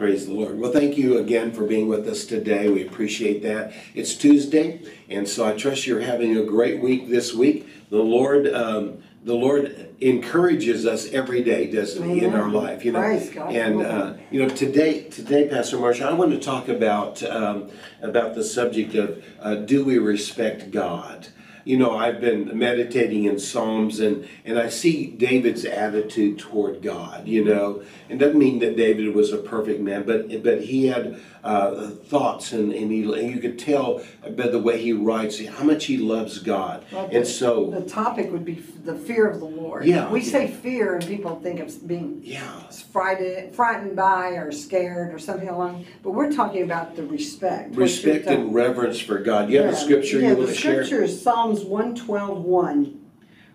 Praise the Lord. Well, thank you again for being with us today. We appreciate that. It's Tuesday, and so I trust you're having a great week this week. The Lord, um, the Lord encourages us every day, doesn't He, in our life? You know, Praise God. and uh, you know, today, today, Pastor Marshall, I want to talk about um, about the subject of uh, do we respect God? You know, I've been meditating in Psalms and, and I see David's attitude toward God, you know. It doesn't mean that David was a perfect man, but but he had uh, thoughts and, and, he, and you could tell by the way he writes how much he loves God. Well, and so the topic would be the fear of the Lord. Yeah. We yeah. say fear and people think of being yeah. frightened, frightened by or scared or something along, but we're talking about the respect. Respect and reverence for God. You have yeah. a scripture yeah, you want to share? the scripture is Psalms 112, 1.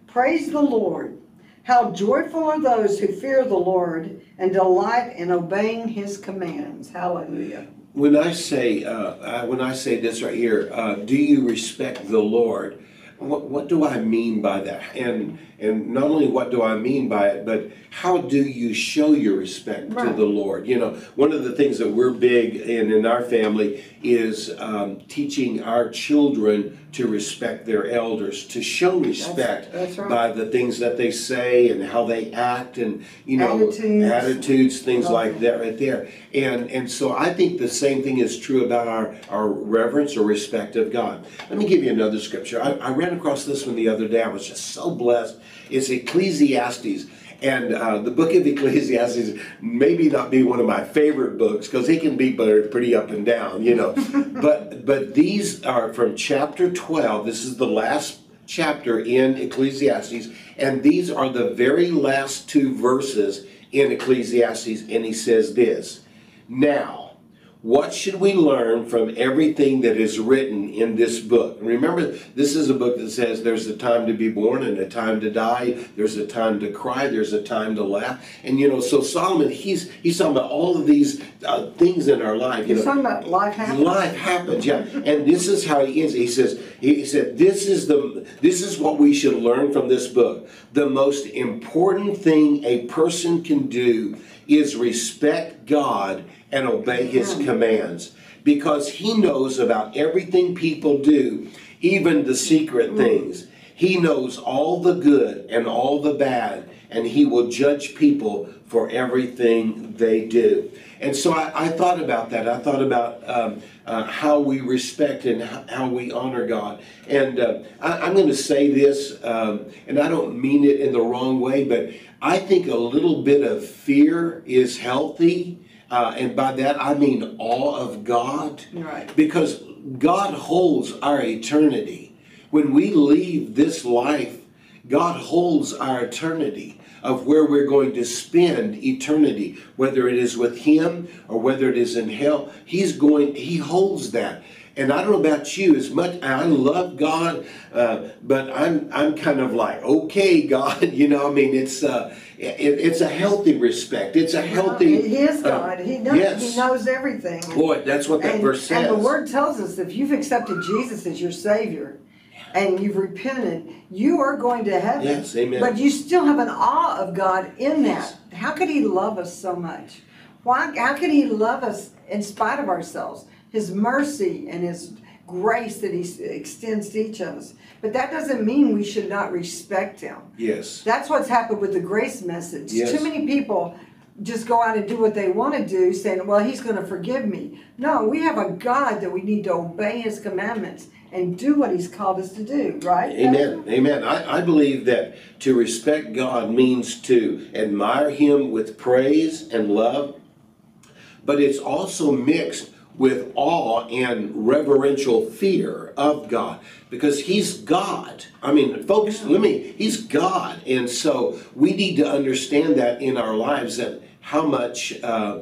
Praise the Lord. How joyful are those who fear the Lord and delight in obeying his commands. Hallelujah. When I say uh, when I say this right here, uh, do you respect the Lord? What, what do I mean by that? And and not only what do I mean by it, but how do you show your respect right. to the Lord? You know, one of the things that we're big in in our family is um, teaching our children to respect their elders, to show respect that's, that's right. by the things that they say and how they act, and you know, attitudes, attitudes things like that, right there. And and so I think the same thing is true about our our reverence or respect of God. Let me give you another scripture. I, I ran across this one the other day. I was just so blessed It's Ecclesiastes. And uh, the book of Ecclesiastes maybe not be one of my favorite books because it can be pretty up and down, you know. but but these are from chapter 12. This is the last chapter in Ecclesiastes, and these are the very last two verses in Ecclesiastes. And he says this: Now what should we learn from everything that is written in this book? Remember, this is a book that says there's a time to be born and a time to die. There's a time to cry. There's a time to laugh. And you know, so Solomon, he's he's talking about all of these uh, things in our life. You he's know, talking about life happens. Life happens, yeah. And this is how he ends. He says he said this is the this is what we should learn from this book. The most important thing a person can do is respect God and obey his commands because he knows about everything people do, even the secret mm. things. He knows all the good and all the bad, and he will judge people for everything they do. And so I, I thought about that. I thought about um, uh, how we respect and how we honor God. And uh, I, am going to say this, um, and I don't mean it in the wrong way, but I think a little bit of fear is healthy uh, and by that I mean awe of God. Right. Because God holds our eternity. When we leave this life, God holds our eternity of where we're going to spend eternity, whether it is with Him or whether it is in hell. He's going, He holds that. And I don't know about you, as much I love God, uh, but I'm I'm kind of like, okay, God, you know, I mean, it's uh, it, it's a healthy respect. It's a healthy. He is uh, God. Uh, he knows. Yes. He knows everything. Boy, that's what that and, verse says. And the Word tells us if you've accepted Jesus as your Savior, and you've repented, you are going to heaven. Yes, amen. But you still have an awe of God in that. How could He love us so much? Why? How could He love us in spite of ourselves? His mercy and His grace that He extends to each of us. But that doesn't mean we should not respect Him. Yes. That's what's happened with the grace message. Yes. Too many people just go out and do what they want to do, saying, Well, He's going to forgive me. No, we have a God that we need to obey His commandments and do what He's called us to do, right? Amen. Amen. I, I believe that to respect God means to admire Him with praise and love, but it's also mixed with awe and reverential fear of God because He's God. I mean, folks, let me, He's God. And so we need to understand that in our lives that how much, uh,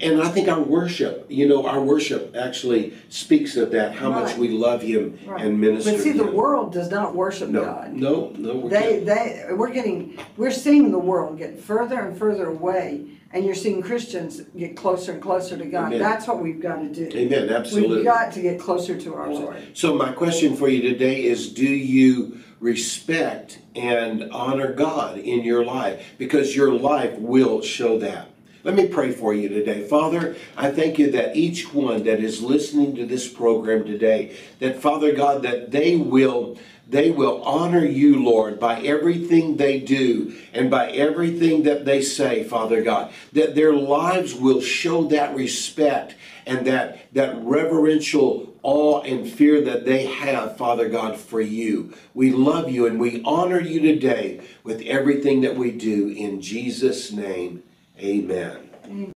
and I think our worship, you know, our worship actually speaks of that, how right. much we love Him right. and minister. But see, the world does not worship no, God. No, no, they, they, we're getting, we're seeing the world get further and further away and you're seeing Christians get closer and closer to God. Amen. That's what we've got to do. Amen. Absolutely. We've got to get closer to our Lord. So my question for you today is: Do you respect and honor God in your life? Because your life will show that. Let me pray for you today. Father, I thank you that each one that is listening to this program today, that Father God, that they will they will honor you, Lord, by everything they do and by everything that they say, Father God. That their lives will show that respect and that, that reverential awe and fear that they have, Father God, for you. We love you and we honor you today with everything that we do. In Jesus' name, amen.